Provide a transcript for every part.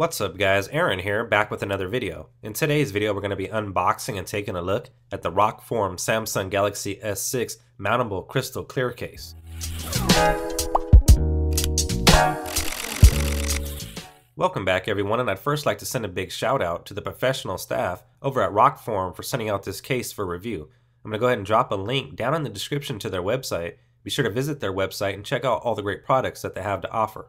What's up guys, Aaron here, back with another video. In today's video we're going to be unboxing and taking a look at the Rokform Samsung Galaxy S6 mountable crystal clear case. Welcome back everyone and I'd first like to send a big shout out to the professional staff over at Rokform for sending out this case for review. I'm going to go ahead and drop a link down in the description to their website. Be sure to visit their website and check out all the great products that they have to offer.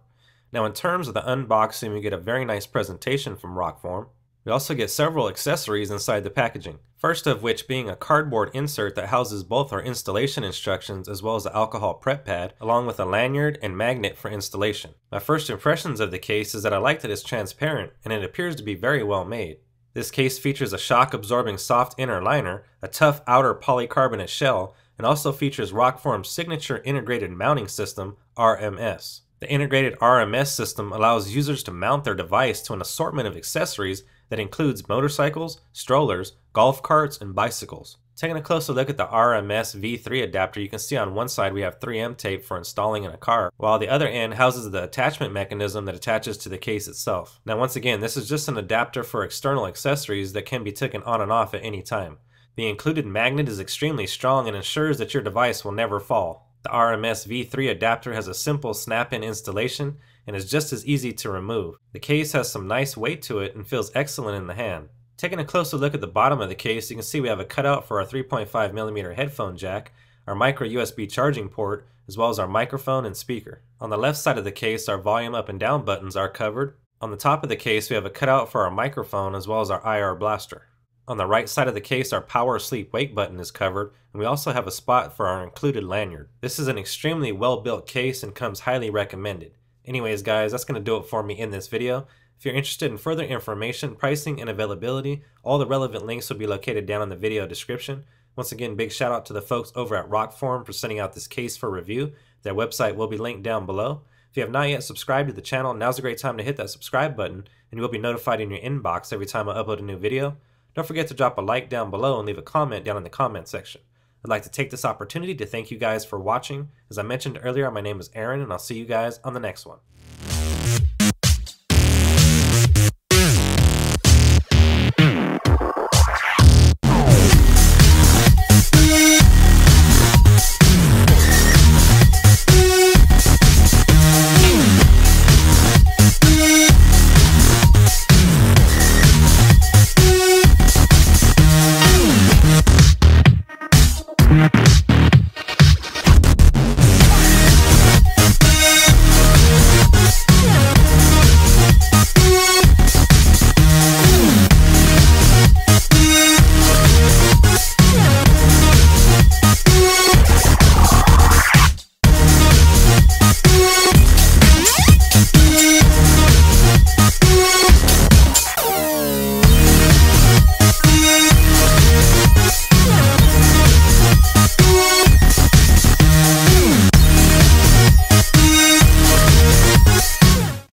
Now in terms of the unboxing, we get a very nice presentation from Rokform. We also get several accessories inside the packaging. First of which being a cardboard insert that houses both our installation instructions as well as the alcohol prep pad, along with a lanyard and magnet for installation. My first impressions of the case is that I like that it's transparent and it appears to be very well made. This case features a shock absorbing soft inner liner, a tough outer polycarbonate shell, and also features Rokform's signature integrated mounting system, RMS. The integrated RMS system allows users to mount their device to an assortment of accessories that includes motorcycles, strollers, golf carts, and bicycles. Taking a closer look at the RMS V3 adapter, you can see on one side we have 3M tape for installing in a car, while the other end houses the attachment mechanism that attaches to the case itself. Now once again, this is just an adapter for external accessories that can be taken on and off at any time. The included magnet is extremely strong and ensures that your device will never fall. The RMS V3 adapter has a simple snap-in installation and is just as easy to remove. The case has some nice weight to it and feels excellent in the hand. Taking a closer look at the bottom of the case, you can see we have a cutout for our 3.5mm headphone jack, our micro USB charging port, as well as our microphone and speaker. On the left side of the case, our volume up and down buttons are covered. On the top of the case, we have a cutout for our microphone as well as our IR blaster. On the right side of the case, our power sleep wake button is covered, and we also have a spot for our included lanyard. This is an extremely well built case and comes highly recommended. Anyways guys, that's going to do it for me in this video. If you're interested in further information, pricing, and availability, all the relevant links will be located down in the video description. Once again, big shout out to the folks over at Rokform for sending out this case for review. Their website will be linked down below. If you have not yet subscribed to the channel, now's a great time to hit that subscribe button, and you will be notified in your inbox every time I upload a new video. Don't forget to drop a like down below and leave a comment down in the comment section. I'd like to take this opportunity to thank you guys for watching. As I mentioned earlier, my name is Aaron, and I'll see you guys on the next one.